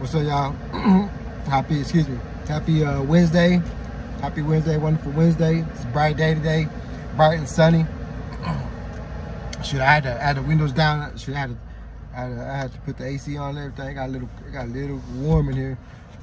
What's up, y'all? Happy, excuse me. Happy uh, Wednesday. Happy Wednesday, wonderful Wednesday. It's a bright day today, bright and sunny. Should I had to add the windows down? Should I had to, I had to, I had to put the AC on and everything. Got a little, it got a little warm in here.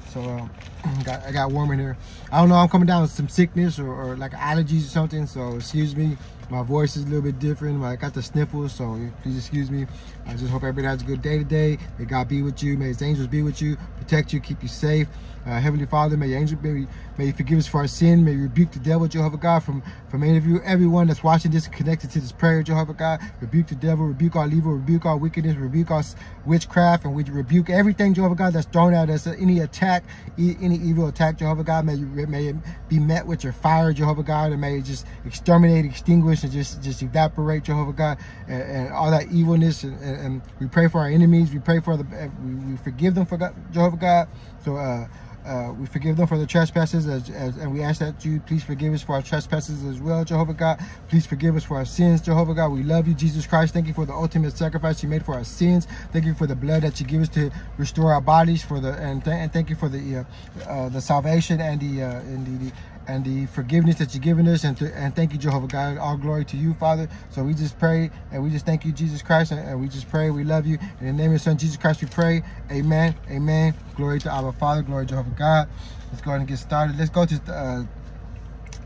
So um, got, I got warm in here. I don't know. I'm coming down with some sickness or, or like allergies or something. So excuse me. My voice is a little bit different. I got the sniffles, so please excuse me. I just hope everybody has a good day today. May God be with you. May His angels be with you, protect you, keep you safe. Uh, Heavenly Father, may your angel may, may you forgive us for our sin. May you rebuke the devil, Jehovah God, from from any of you, everyone that's watching this connected to this prayer, Jehovah God. Rebuke the devil, rebuke all evil, rebuke all wickedness, rebuke all witchcraft, and we rebuke everything, Jehovah God, that's thrown at us. Any attack, any evil attack, Jehovah God, may may it be met with your fire, Jehovah God, and may it just exterminate, extinguish, and just just evaporate, Jehovah God, and, and all that evilness. And, and, and, we pray for our enemies. We pray for the we, forgive them for God, Jehovah God. So. uh uh, we forgive them for the trespasses, as, as, and we ask that you please forgive us for our trespasses as well, Jehovah God. Please forgive us for our sins, Jehovah God. We love you, Jesus Christ. Thank you for the ultimate sacrifice you made for our sins. Thank you for the blood that you give us to restore our bodies, for the and, th and thank you for the uh, uh, the salvation and the uh, and the, and the forgiveness that you've given us. And, to, and thank you, Jehovah God. All glory to you, Father. So we just pray and we just thank you, Jesus Christ. And, and we just pray. We love you. In the name of your son, Jesus Christ, we pray. Amen. Amen. Glory to our Father. Glory to Jehovah God. Let's go ahead and get started. Let's go to uh,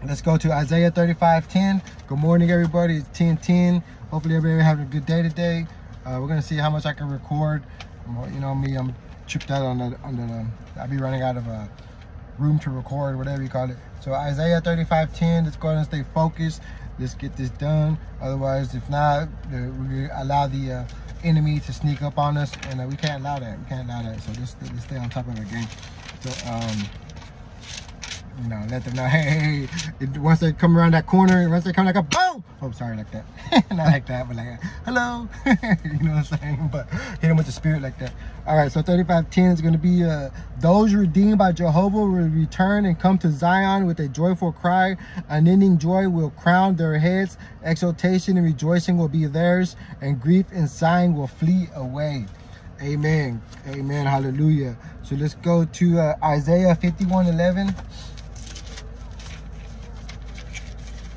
let's go to Isaiah 35, 10. Good morning, everybody. It's 10, 10. Hopefully everybody having a good day today. Uh, we're gonna see how much I can record. You know me, I'm tripped out on the on the. I'll be running out of. Uh, room to record, whatever you call it. So Isaiah 35:10, let's go ahead and stay focused. Let's get this done. Otherwise, if not, we allow the uh, enemy to sneak up on us, and uh, we can't allow that. We can't allow that. So just, just stay on top of the game. So um, you know, let them know, hey, hey, once they come around that corner, once they come like a boom, oh, sorry, like that. Not like that, but like, hello, you know what I'm saying? But hit them with the spirit like that. All right, so 3510 is going to be, uh, those redeemed by Jehovah will return and come to Zion with a joyful cry. Unending joy will crown their heads. Exultation and rejoicing will be theirs, and grief and sighing will flee away. Amen. Amen. Hallelujah. So let's go to uh, Isaiah 51 11.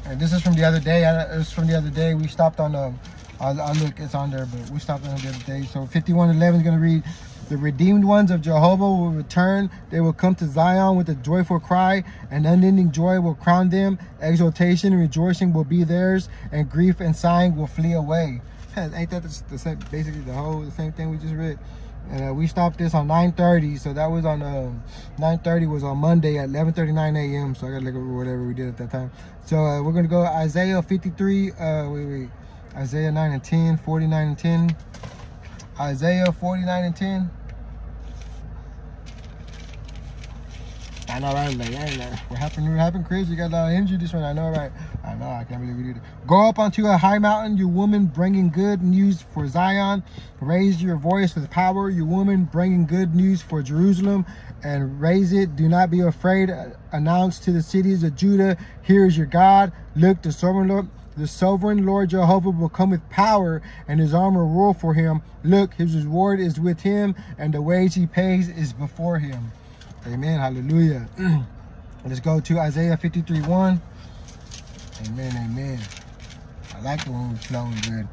And this is from the other day. It's from the other day. We stopped on the, I'll, I'll look, it's on there, but we stopped on the other day. So 5111 is going to read, the redeemed ones of Jehovah will return. They will come to Zion with a joyful cry, and unending joy will crown them. Exultation and rejoicing will be theirs, and grief and sighing will flee away. Ain't that the, the same, basically the whole the same thing we just read? And uh, we stopped this on 9.30, so that was on, uh, 9.30 was on Monday at 11.39 a.m., so I gotta look at whatever we did at that time. So uh, we're gonna go Isaiah 53, uh, wait, wait, Isaiah 9 and 10, 49 and 10, Isaiah 49 and 10. I know, right? Like, what happened? What happened, Chris? You got a lot of injury this one. I know, right? I know. I can't believe we did it. Go up onto a high mountain, you woman, bringing good news for Zion. Raise your voice with power, you woman, bringing good news for Jerusalem, and raise it. Do not be afraid. Announce to the cities of Judah, here is your God. Look, the sovereign Lord, the sovereign Lord Jehovah will come with power, and his arm will rule for him. Look, his reward is with him, and the wage he pays is before him. Amen. Hallelujah. Let's go to Isaiah 53 1. Amen. Amen. I like the one flowing good.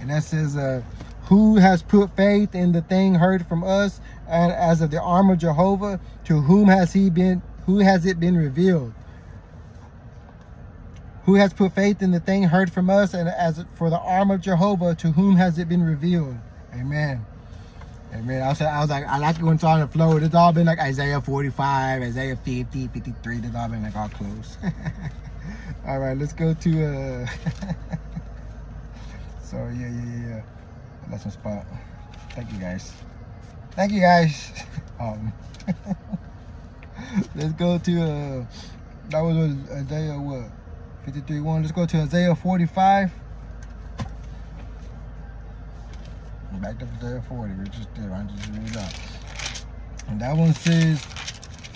And that says, uh, Who has put faith in the thing heard from us, and as of the arm of Jehovah, to whom has he been, who has it been revealed? Who has put faith in the thing heard from us, and as for the arm of Jehovah, to whom has it been revealed? Amen. Amen. I was, I was like, I like it when it's on the flow. It's all been like Isaiah 45, Isaiah 50, 53. It's all been like all close. all right, let's go to, uh, so yeah, yeah, yeah. That's my spot. Thank you guys. Thank you guys. Um, let's go to, uh, that was Isaiah what? 53 1. Let's go to Isaiah 45. back to Isaiah 40. We just did. I just read out. And that one says,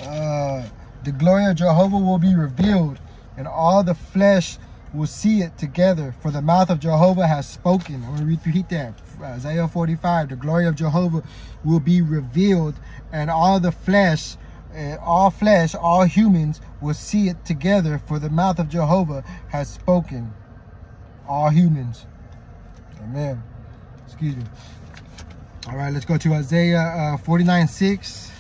uh, the glory of Jehovah will be revealed, and all the flesh will see it together. For the mouth of Jehovah has spoken. I'm going to repeat that. Isaiah 45, the glory of Jehovah will be revealed, and all the flesh, uh, all flesh, all humans will see it together, for the mouth of Jehovah has spoken. All humans. Amen. Excuse me. All right, let's go to Isaiah uh, 49, 6.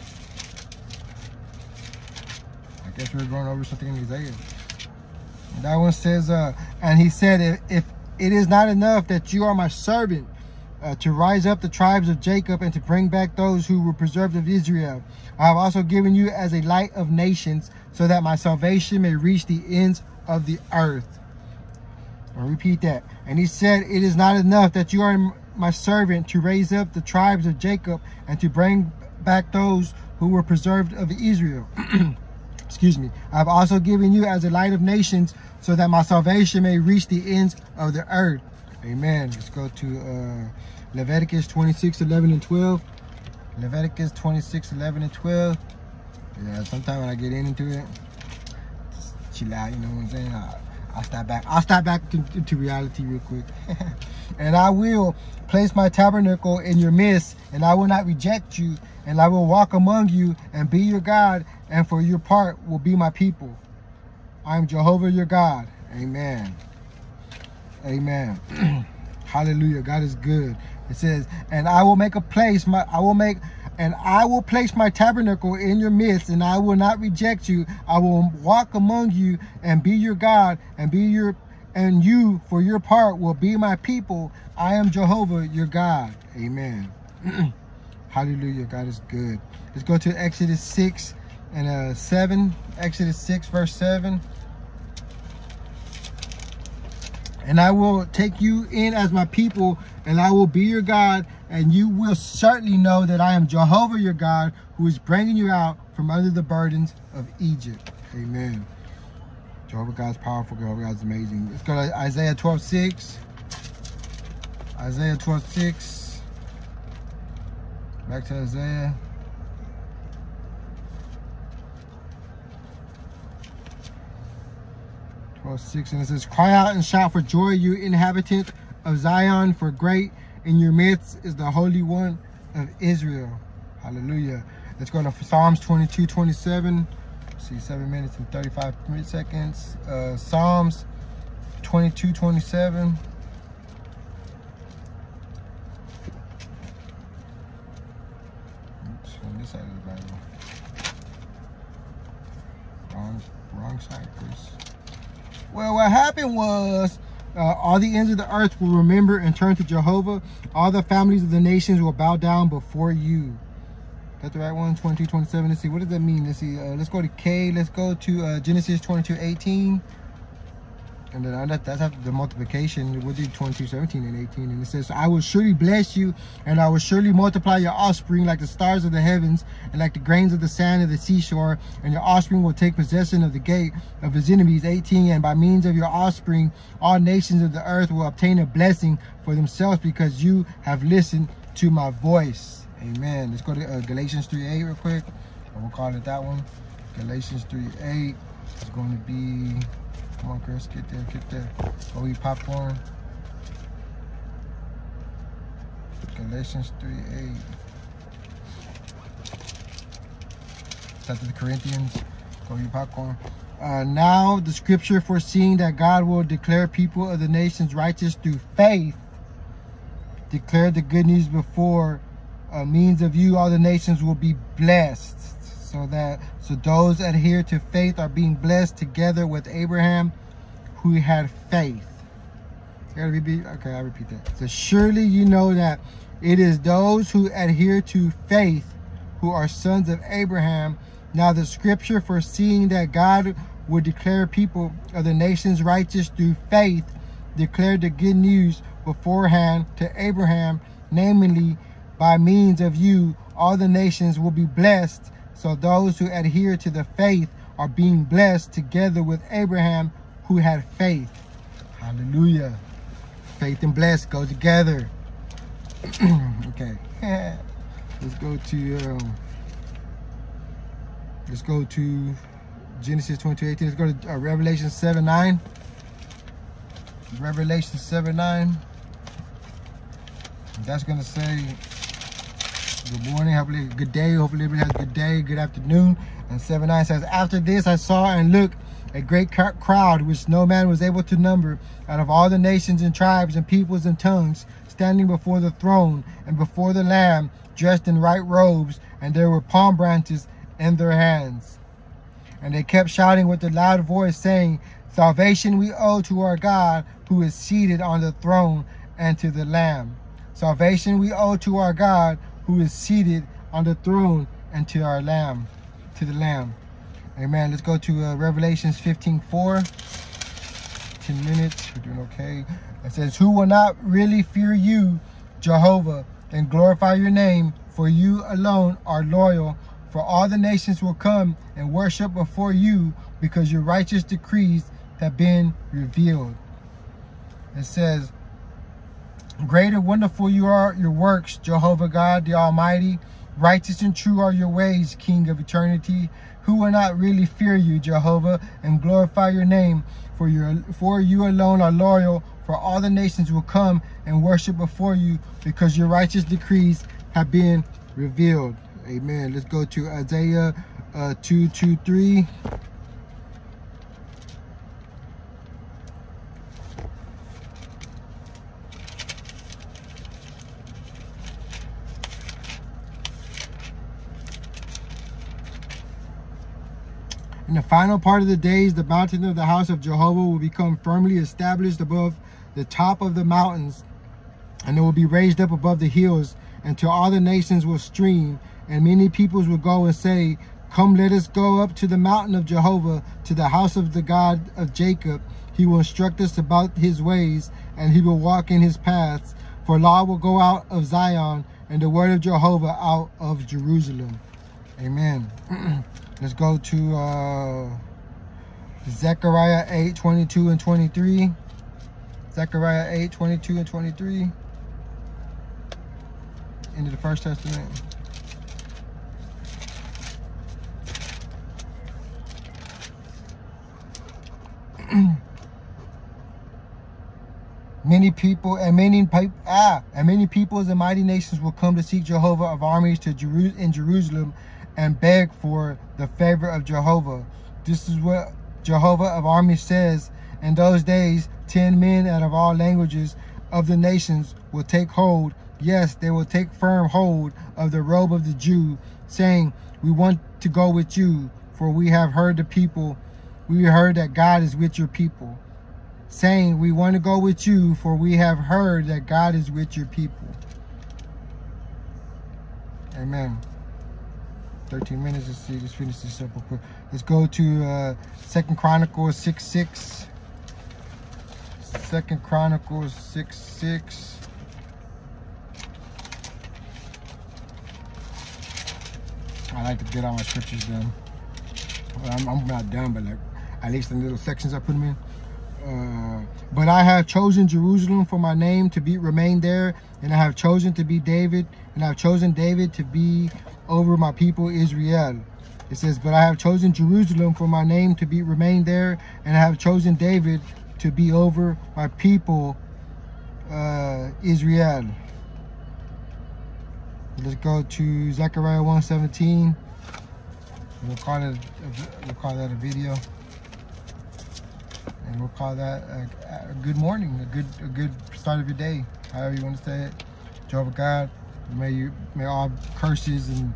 I guess we're going over something in Isaiah. That one says, uh, and he said, if, if it is not enough that you are my servant uh, to rise up the tribes of Jacob and to bring back those who were preserved of Israel. I have also given you as a light of nations so that my salvation may reach the ends of the earth. I'll repeat that. And he said, it is not enough that you are my servant to raise up the tribes of Jacob and to bring back those who were preserved of Israel. Excuse me. I have also given you as a light of nations so that my salvation may reach the ends of the earth. Amen. Let's go to uh, Leviticus 26, 11 and 12. Leviticus 26, 11 and 12. Yeah, sometimes when I get into it, chill out, you know what I'm saying? I'll, I'll step back. I'll step back to, to reality real quick. and I will place my tabernacle in your midst, and I will not reject you, and I will walk among you and be your God, and for your part will be my people. I am Jehovah your God. Amen. Amen. Hallelujah. God is good. It says, and I will make a place, my I will make and I will place my tabernacle in your midst, and I will not reject you. I will walk among you and be your God, and be your and you for your part will be my people. I am Jehovah your God. Amen. Hallelujah. God is good. Let's go to Exodus 6 and uh, 7. Exodus 6, verse 7. And I will take you in as my people, and I will be your God, and you will certainly know that I am Jehovah your God, who is bringing you out from under the burdens of Egypt. Amen. Jehovah God's powerful, Jehovah God's amazing. Let's go to Isaiah 12, 6. Isaiah 12, 6. Back to Isaiah. 6 and it says cry out and shout for joy you inhabitant of zion for great in your midst is the holy one of israel. Hallelujah. Let's go to psalms 22 27 see seven minutes and 35 seconds. Uh psalms 22 27 Oops, on this side of the bible wrong wrong side please well, was uh, all the ends of the earth will remember and turn to Jehovah. All the families of the nations will bow down before you. Got the right one, 22, 27. Let's see, what does that mean? Let's see, uh, let's go to K. Let's go to uh, Genesis 22, 18. And then that, that's after the multiplication. We'll do 22, 17, and 18. And it says, I will surely bless you, and I will surely multiply your offspring like the stars of the heavens, and like the grains of the sand of the seashore. And your offspring will take possession of the gate of his enemies. 18. And by means of your offspring, all nations of the earth will obtain a blessing for themselves because you have listened to my voice. Amen. Let's go to uh, Galatians 3, 8 real quick. We'll call it that one. Galatians 3, 8 is going to be Come on, Chris, get there, get there. Go eat popcorn. Galatians 3 8. After the Corinthians, go eat popcorn. Uh, now the scripture foreseeing that God will declare people of the nations righteous through faith, declare the good news before uh, means of you all the nations will be blessed so that so those adhere to faith are being blessed together with Abraham who had faith. Okay, I repeat that. So surely you know that it is those who adhere to faith who are sons of Abraham. Now the scripture foreseeing that God would declare people of the nations righteous through faith declared the good news beforehand to Abraham, namely by means of you all the nations will be blessed so those who adhere to the faith are being blessed together with Abraham who had faith. Hallelujah. Faith and blessed go together. okay. let's go to um, let's go to Genesis 22, 18. Let's go to uh, Revelation 7, 9. Revelation 7, 9. That's gonna say good morning, hopefully a good day, hopefully everybody has a good day, good afternoon. And 7 9 says, After this I saw and looked a great crowd which no man was able to number out of all the nations and tribes and peoples and tongues standing before the throne and before the lamb dressed in white robes and there were palm branches in their hands. And they kept shouting with a loud voice saying salvation we owe to our god who is seated on the throne and to the lamb. Salvation we owe to our god who is seated on the throne and to our lamb to the lamb Amen. Let's go to uh, Revelations 15 4. 10 minutes. We're doing okay. It says, Who will not really fear you, Jehovah, and glorify your name, for you alone are loyal. For all the nations will come and worship before you, because your righteous decrees have been revealed. It says, Great and wonderful you are your works, Jehovah God, the Almighty. Righteous and true are your ways, King of eternity. Who will not really fear you, Jehovah, and glorify your name? For, your, for you alone are loyal, for all the nations will come and worship before you, because your righteous decrees have been revealed. Amen. Let's go to Isaiah uh, 223. In the final part of the days, the mountain of the house of Jehovah will become firmly established above the top of the mountains, and it will be raised up above the hills, until all the nations will stream, and many peoples will go and say, Come, let us go up to the mountain of Jehovah, to the house of the God of Jacob. He will instruct us about his ways, and he will walk in his paths. For law will go out of Zion, and the word of Jehovah out of Jerusalem. Amen. Let's go to uh, Zechariah 8, 22 and 23. Zechariah 8, 22 and 23. Into the First Testament. many people and many ah and many peoples and mighty nations will come to seek Jehovah of armies to Jeru in Jerusalem and beg for the favor of Jehovah. This is what Jehovah of armies says. In those days, ten men out of all languages of the nations will take hold. Yes, they will take firm hold of the robe of the Jew, saying, We want to go with you, for we have heard the people. We heard that God is with your people. Saying, We want to go with you, for we have heard that God is with your people. Amen. 13 minutes. Let's see. Let's finish this up real quick. Let's go to uh, Second Chronicles 6 6. Second Chronicles 6 6. I like to get all my scriptures done. Well, I'm, I'm, not done, but like at least the little sections I put them in. Uh, but I have chosen Jerusalem for my name to be remain there, and I have chosen to be David, and I have chosen David to be over my people Israel. It says, but I have chosen Jerusalem for my name to be remain there, and I have chosen David to be over my people uh, Israel. Let's go to Zechariah 117. We'll call it a, we'll call that a video, and we'll call that a, a good morning, a good a good start of your day, however you want to say it. Jehovah God. May you may all curses and,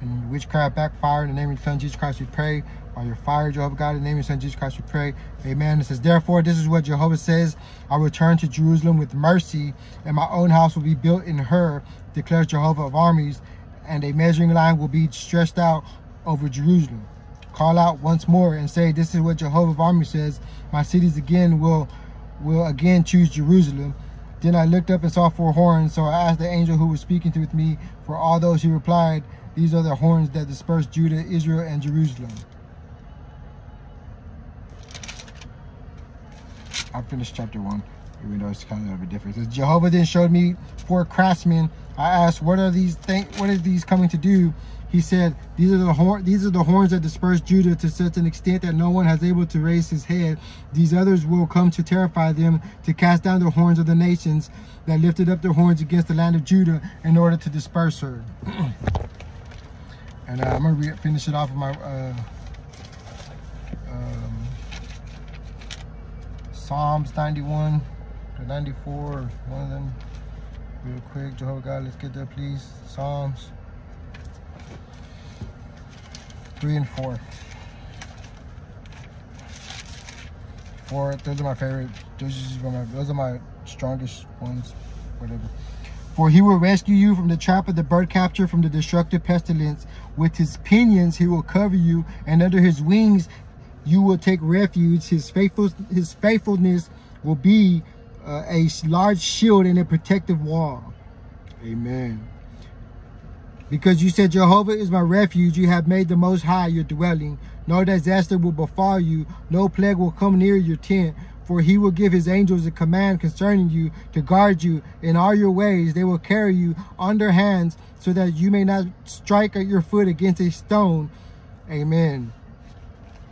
and witchcraft backfire in the name of your son Jesus Christ we pray. By your fire, Jehovah God, in the name of your son Jesus Christ we pray. Amen. It says, Therefore, this is what Jehovah says. I will return to Jerusalem with mercy, and my own house will be built in her, declares Jehovah of armies, and a measuring line will be stretched out over Jerusalem. Call out once more and say, This is what Jehovah of armies says. My cities again will will again choose Jerusalem then I looked up and saw four horns. So I asked the angel who was speaking to with me for all those. He replied, These are the horns that dispersed Judah, Israel, and Jerusalem. I finished chapter one. Even though it's kind of a bit different. Says, Jehovah then showed me four craftsmen. I asked, what are these things? What are these coming to do? He said, these are the horn these are the horns that dispersed Judah to such an extent that no one has able to raise his head. These others will come to terrify them, to cast down the horns of the nations that lifted up their horns against the land of Judah in order to disperse her. and uh, I'm gonna finish it off with my uh, um, Psalms 91 to 94, one of them. Real quick, Jehovah God, let's get there, please. Psalms. Three and four. Four, those are my favorite. Those are my, those are my strongest ones, whatever. For he will rescue you from the trap of the bird capture, from the destructive pestilence. With his pinions he will cover you, and under his wings you will take refuge. His faithful, his faithfulness will be uh, a large shield and a protective wall. Amen. Because you said, Jehovah is my refuge, you have made the Most High your dwelling. No disaster will befall you, no plague will come near your tent. For he will give his angels a command concerning you to guard you in all your ways. They will carry you on their hands so that you may not strike your foot against a stone. Amen.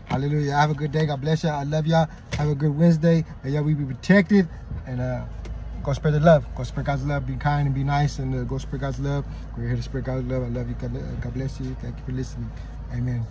Hallelujah. Have a good day. God bless y'all. I love y'all. Have a good Wednesday. And y'all we be protected. And uh Go spread the love. Go spread God's love. Be kind and be nice and uh, go spread God's love. We're here to spread God's love. I love you. God, God bless you. Thank you for listening. Amen.